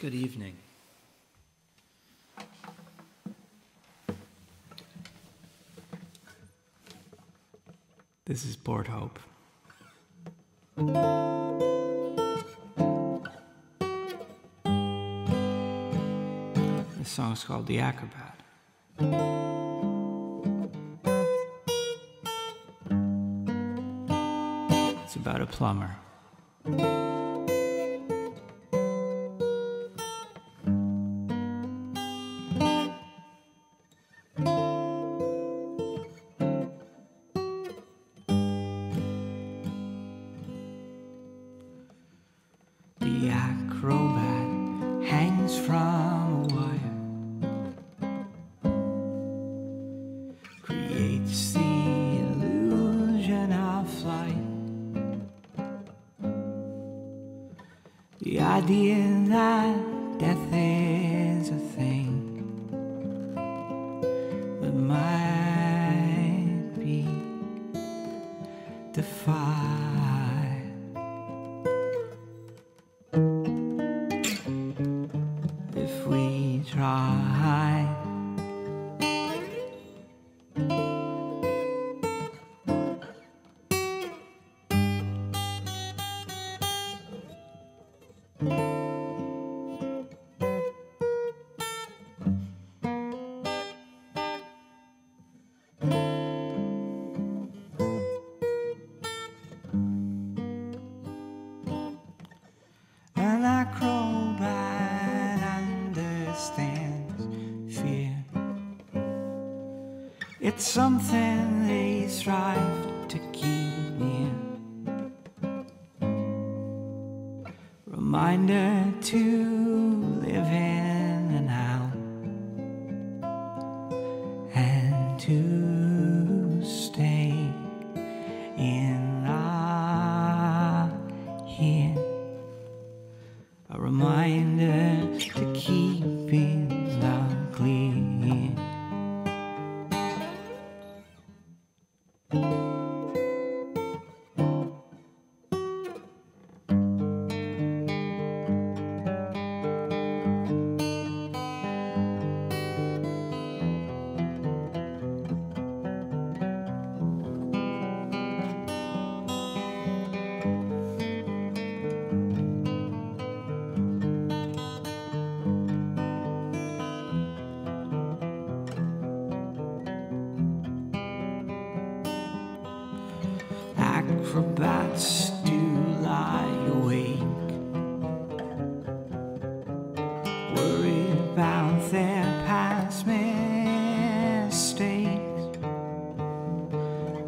Good evening. This is Port Hope. This song is called The Acrobat. It's about a plumber. The idea that Reminder to live in the now and to Acrobats do lie awake, worried about their past mistakes,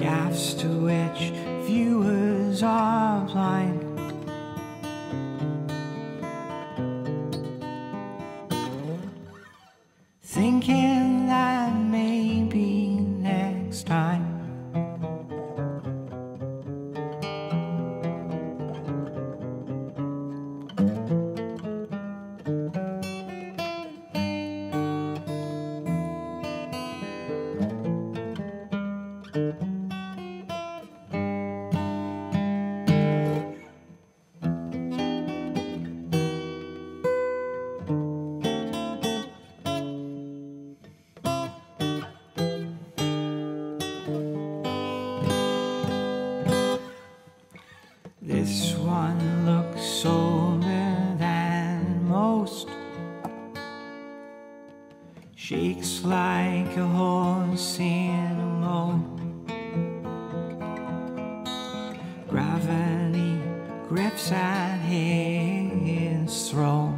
gaffes to which viewers are blind. Thinking that grips at his throat,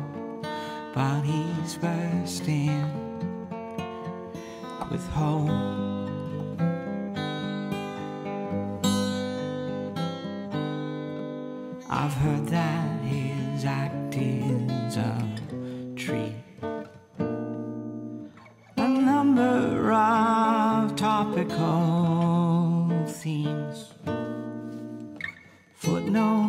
but he's bursting with hope. I've heard that his act is a treat. A number of topical themes, footnotes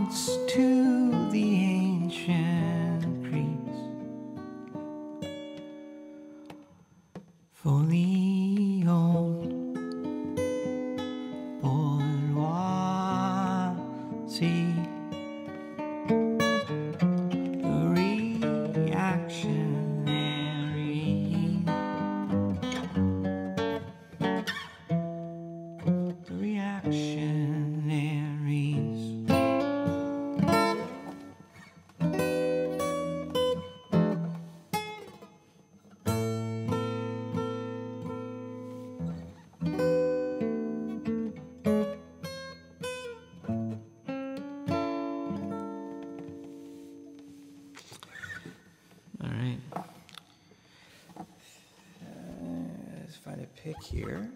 pick here.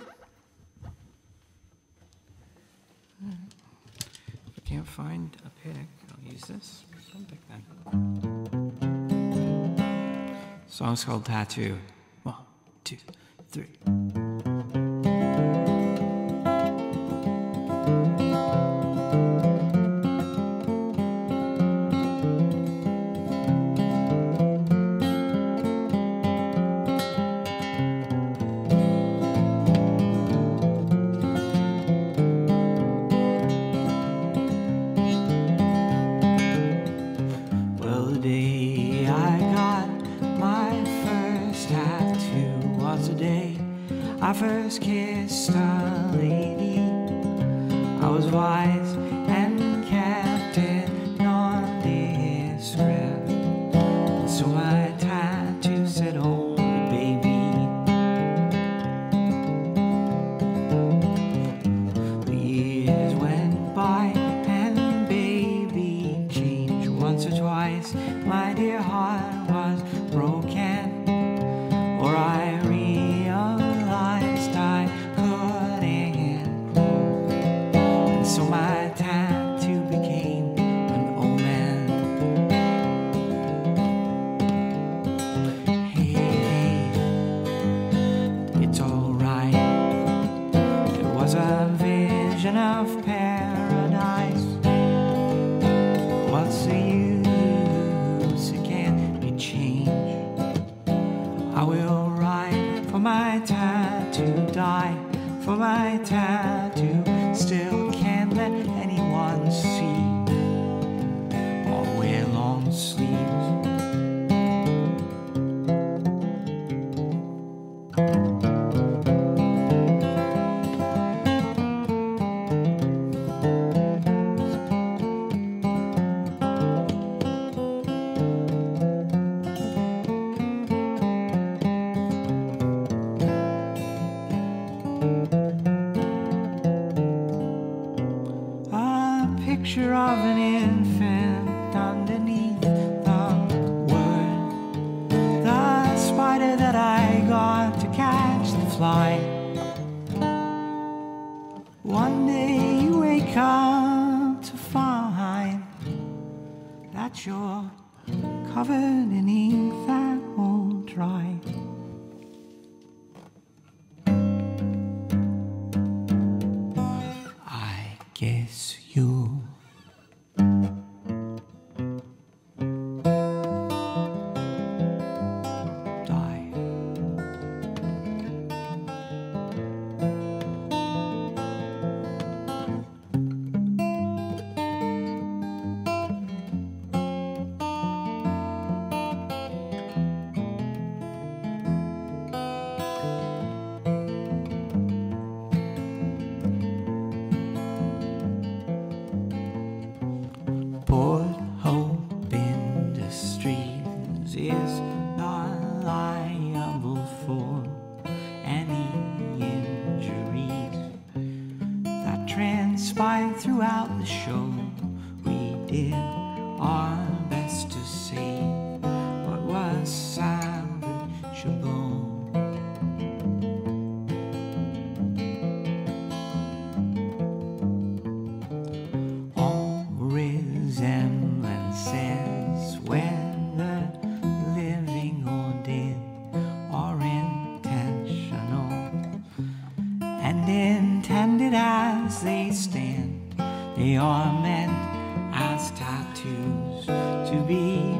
If I can't find a pick, I'll use this. Some pick then. Song's called Tattoo. I first kissed a lady. I was wise vision of paradise. What's the use? It can't be changed. I will write for my tattoo, die for my tattoo. Fly. One day you wake up to find that you're covered in ink that won't dry. I guess you They are meant as tattoos to be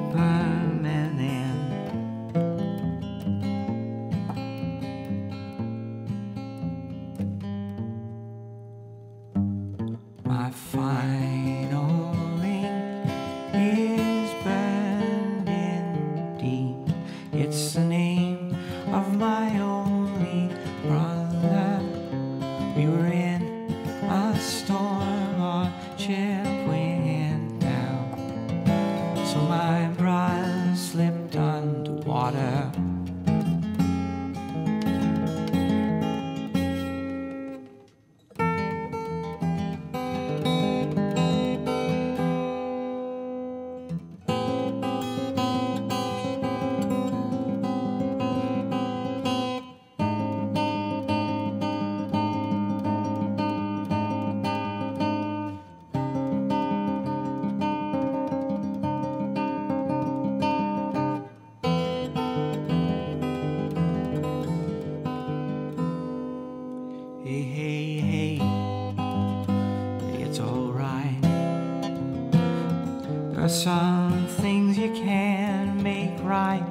are some things you can't make right.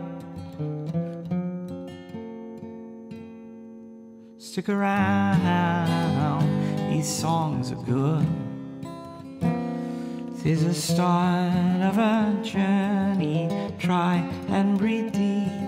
Stick around, these songs are good. Is the start of a journey. Try and breathe deeply.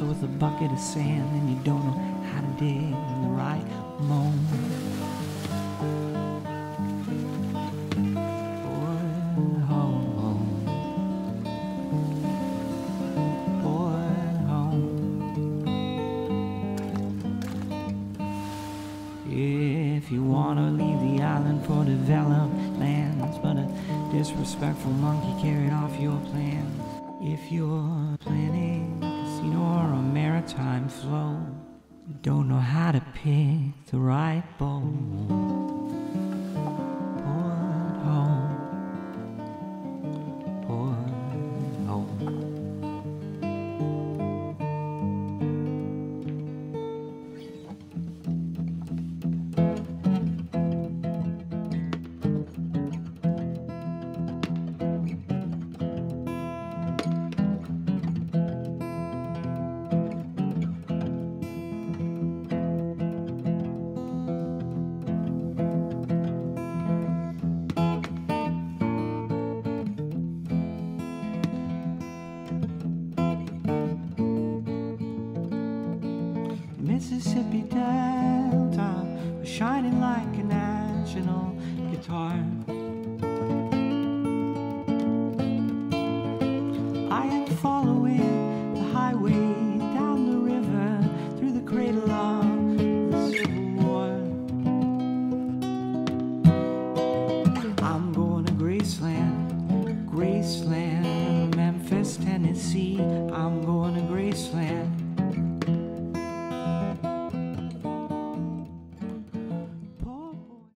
Castle with a bucket of sand and you don't know how to dig in the right moment. Port Hope. Port Hope. If you wanna leave the island for developed lands, but a disrespectful monkey carried off your plans. If you're planning you don't know how to pick the right boat.